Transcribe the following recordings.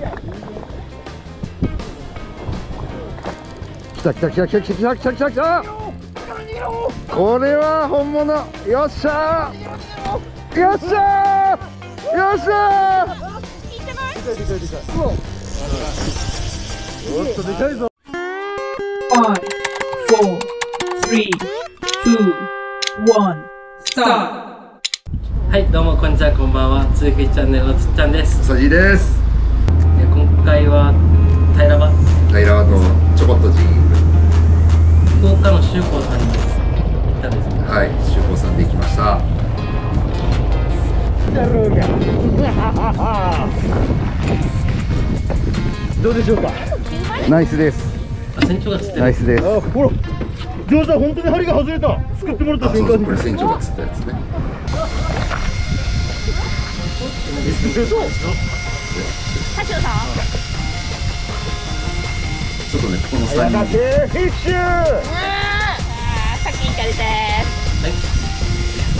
来た来た来た来た来た来た来た来た。来たこれは本物。よっしゃ。ーよっしゃ。ーよっしゃ。ーおっとでかいぞ。Five, four, three, two, one, start. はい、どうもこんにちは、こんばんは。つゆくいチャンネルのつっちゃんです。さじです回は平場、平和とちょこっとジーン福岡の修行さんに行ったんですね。はい修行さんで行きました。どうでしょうか？ナイスです。あ、船長が釣ってる。ナイスです。あほら上手だ本当に針が外れた。救ってもらったに。これ船長が釣ったやつねょっとねこの3人フィッシュはい、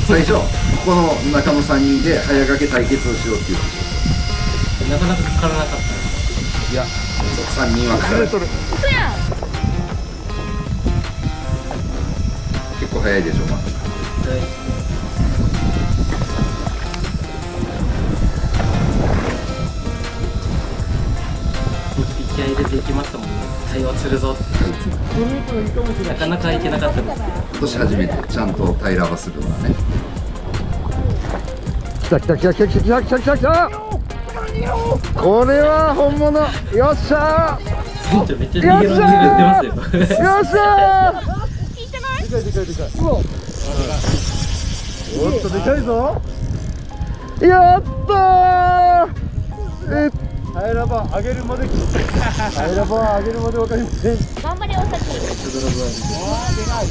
最初ここの中の3人で早掛け対決をしようっていうなかなかかからなかった。いや3人はかかる結構早いでしょまだはい気合い入れていきましたもんね。対応するぞ。なかなかいけなかったですけど。今年初めてちゃんと平らばするのはね来た来た来た来た来た来た来た来たこれは本物よっしゃ船長めっちゃ逃げろ逃げろ言ってますよ。よっしゃおっとでかいぞやったーえ平らば上げるまで平らば上げるまでわかりません。頑張れおさき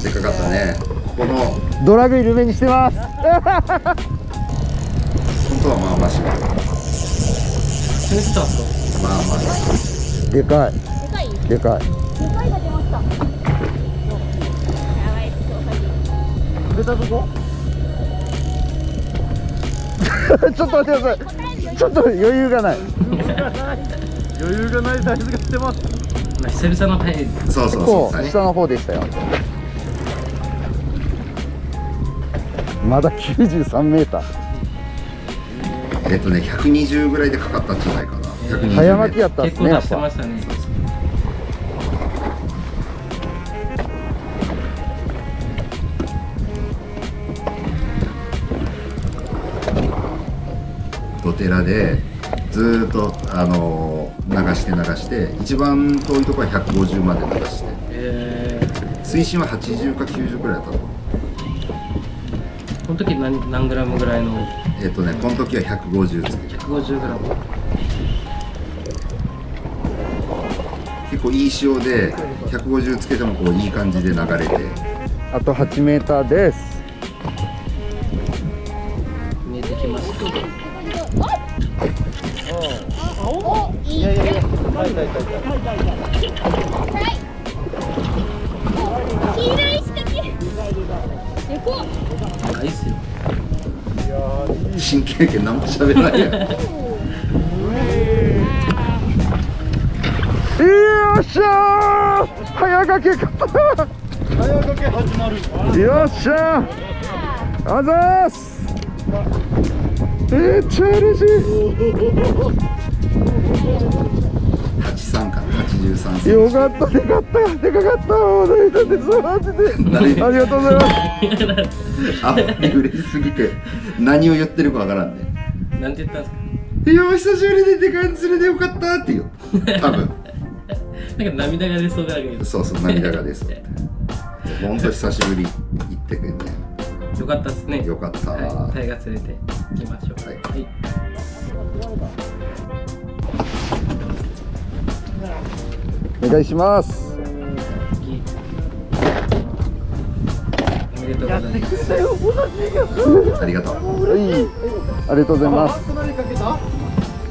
でかかったね。このドラグイルメにしてます。本当はまあまし攻めてたんです。かまあまあでかい。でかい。ででかいかいが出ました。やばい。っすおさき出たとこ？ちょっと待ってくださいちょっと余裕がない。余裕がないサイズが来てます。まあ久々のタイそうそうこそうう下の方でしたよ。まだ93メーター。えっとね120ぐらいでかかったんじゃないかな。120早巻きやったっ結構出してすねやっぱましたね。寺でずーっとあのー流して流して一番遠いところは150まで流して。えー、水深は80か90ぐらいだったと思う。この時何何グラムぐらいの？えっとねこの時は150つけて150グラム。結構いい潮で150つけてもこういい感じで流れて。あと8メーターですいいっすよ。新経験何も喋らない。よっしゃ早掛け早掛け始まる。よっしゃあざーす。めっちゃ嬉しいよかったでかったでかかったお願いだってそうマジで。何？ありがとうございます。あんまり嬉しすぎて。何を言ってるかわからんね。なんて言ったんですいや久しぶりででかいの連れてよかったって言う。多分。か なんか涙が出そうだけど。そうそう涙が出そう。ほんと久しぶり。行ってくんね。よかったですね。よかった。はい、タイが連れて行きましょう。はい。はい。お願いします。ありがとう。はい。ありがとうございます。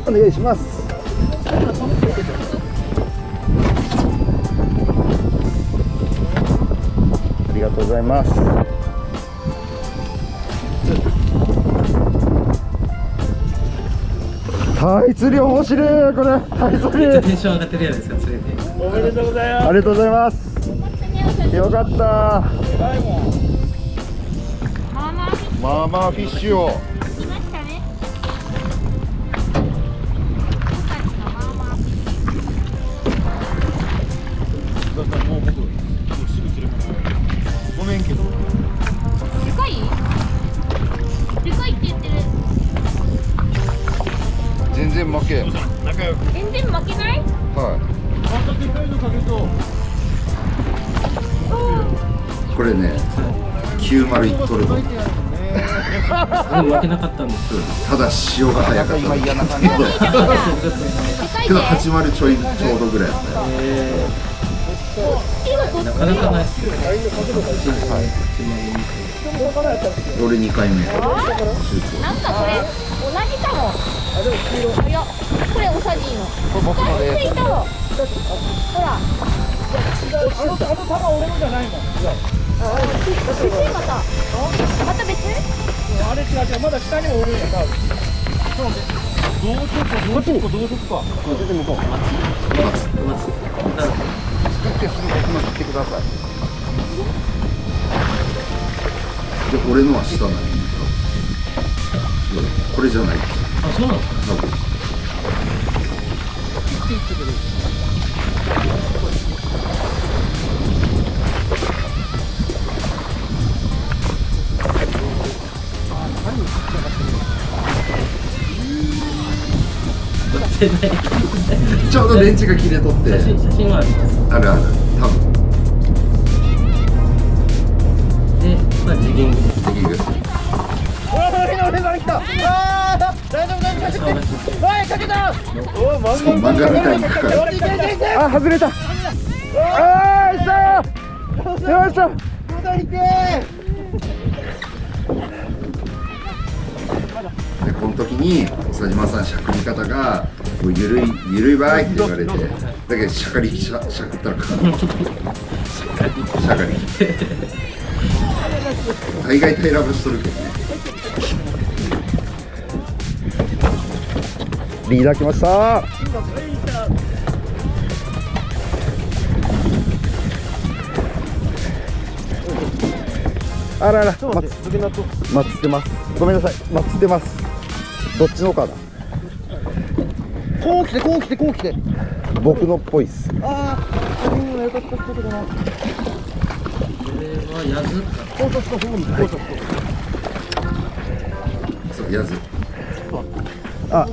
お願いしますありがとうございますタイ釣り面白いこれ。タイ釣りテンション上がってるじゃないですか釣れて。ありがとうございます。よかった。まあまあまあまあフィッシュ。をこれね901トルコでも負けなかったんです。ただ潮が早かった今嫌な感じでかいけどね80ちょいちょうどぐらいだったよなかなかないですよ。俺2回目。なんかこれ同じかも。いやこれおさじいの。僕のでいたわ。ほらあのあの玉俺のじゃないもん別またまた別作ってすぐ僕の切ってくださいで俺のは下なんやこれじゃないあそうなんですか多分全然ないちょうどレンチが切れとって。写真写真はあります。あるある。多分。でまあジギングです。できるそう漫画みたいにかかるあ外れた。あーよっしゃ。よっしゃでこの時に長島さんしゃくり方が「もうゆるいゆるいばい」って言われてだけどしゃかりしゃしゃくったらかかる しゃかり。大概平らぶしとるけどね。リーダー来ました。あらあら待つ待つってます。ごめんなさい待つってます。どっちのかなこう来てこう来てこう来て。僕のっぽいっす。これはやずかそうやずあ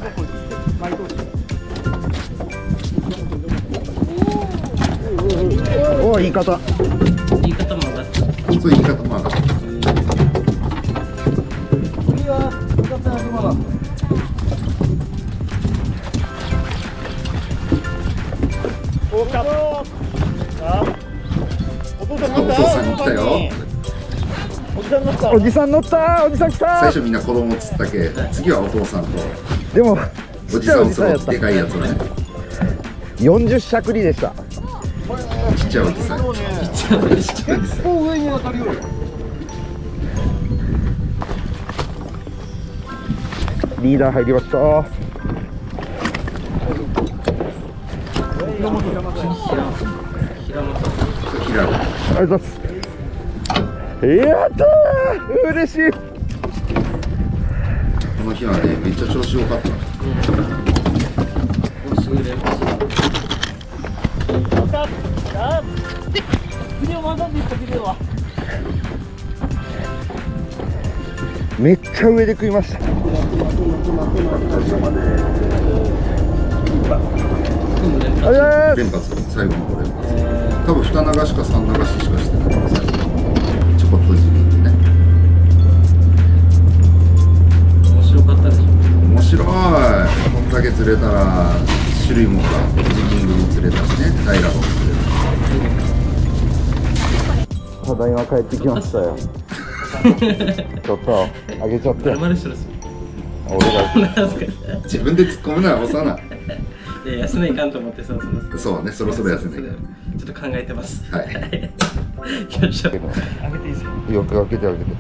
おお言い方。言い方も上がってそういう言い方も上がったおじさん乗ったおじさん来た。最初みんな子供釣ったけ。次はお父さんとでもおじさんを揃ってでかいやつね。40しゃくりでした。ちっちゃいおじさん。ちっちゃいおじさん。リーダー入りました。平本平野ありがとうございますやったー嬉しい。この日はねめっちゃ調子良かった。おすぐれめっちゃ上で食いました。連発最後のこれ多分2流しか3流ししかしてないちょこっと自分でね。面白かったでしょ面白い。こんだけ釣れたら種類もかジキングも釣れたしね。平らも釣れますただいま帰ってきましたよ。ちょっとあげちゃって。俺が自分で突っ込むな押さない。や休めいかんと思ってそうそうそう。そうねそろそろ休んでちょっと考えてます。はいよいしょけどあげていいですよよく開けてあげて。いき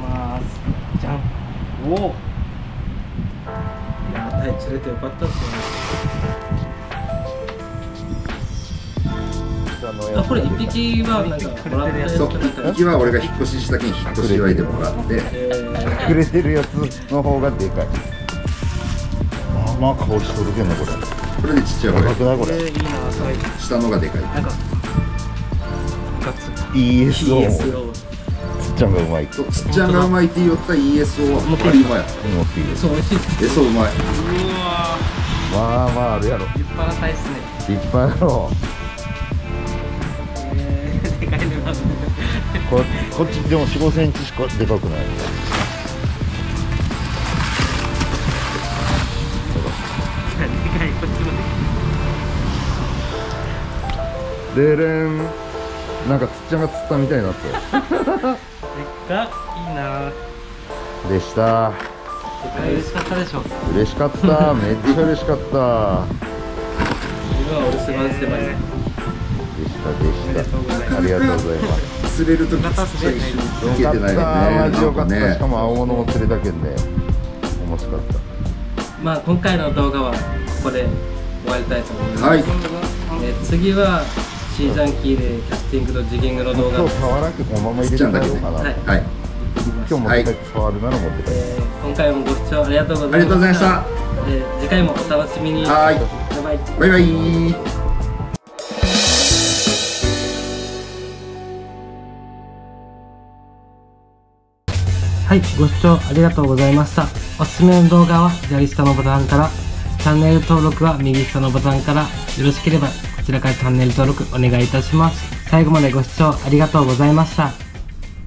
ますじゃんおおはい釣れてよかったですよねあこれ一匹はなんかもらったやつそうとか1匹は俺が引っ越しした時に引っ越し祝いでもらってえーくれてるやつの方がでかいまあまあ香りしとるけどねこれこれでちっちゃいこれ高くない。これえーいいな下のがでかい。なんか ESO つっちゃんがうまいそうつっちゃんがうまいって言った ESO は。バリうまい。持っているそう美味しいです。エソうまい。うわまあまああるやろ。立派なサイズね。立派やろ。えーでかいのがここっちでも4 5センチしかでかくない？でかいこっちもででれんなんかつっちゃんが釣ったみたいになってでっかいいな。でしたでかい嬉しかったでしょ。嬉しかった。めっちゃ嬉しかった。今はお留守番してました。でしたでした。ありがとうございます。釣れるときちっちゃいけてないよねマジよかった、なんしかも青物も釣れたけんね。面白かった。まあ今回の動画はここで終わりたいと思います、はい。えー次はシージャンキーでキャスティングとジギングの動画。今日触らんけこのまま入れうかな、はい。はい。今日持って帰って触るなら持ってえー今回もご視聴ありがとうございました。ありがとうございました。えー次回もお楽しみに。はい。バイバイ。バイバイ。はい、ご視聴ありがとうございました。おすすめの動画は左下のボタンから、チャンネル登録は右下のボタンから、よろしければこちらからチャンネル登録お願いいたします。最後までご視聴ありがとうございました。